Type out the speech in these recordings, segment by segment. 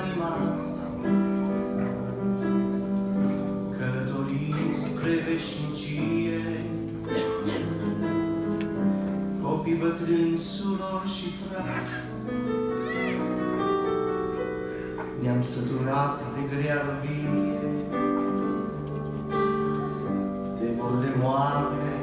animați, călătorim spre veșnicie, copii bătrâni, surori și frați. Ne-am săturat de grea robie, de bol de moarte,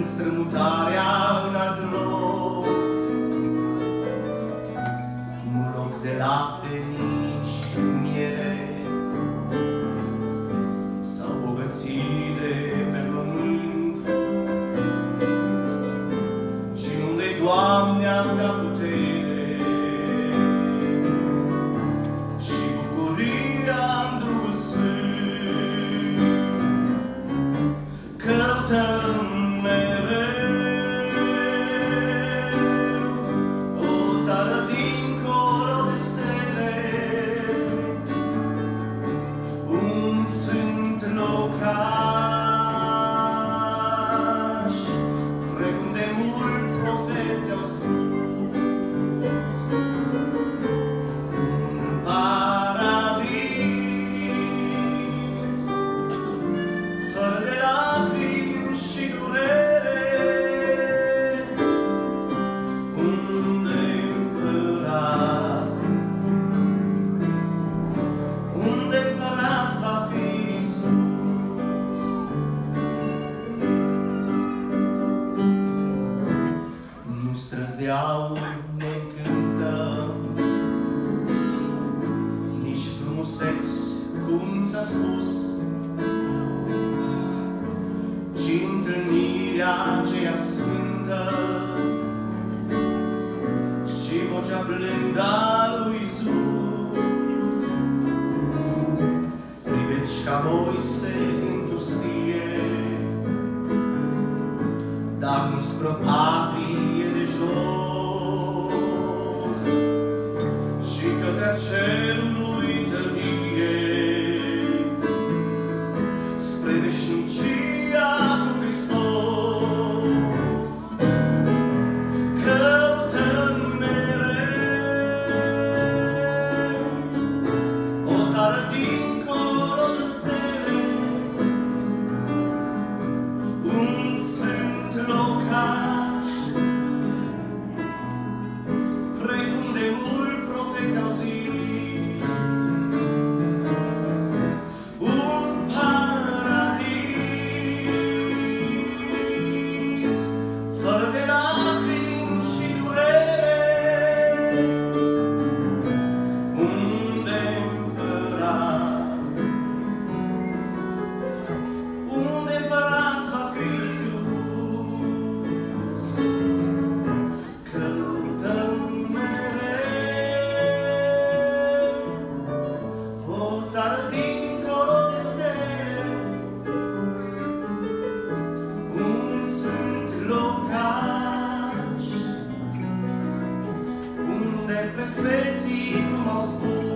înstrămutarea preguntemos minha cinta Stivo già blindato i su Ribecca voi se industrie Darmus proprio quillt sie im Ausbruch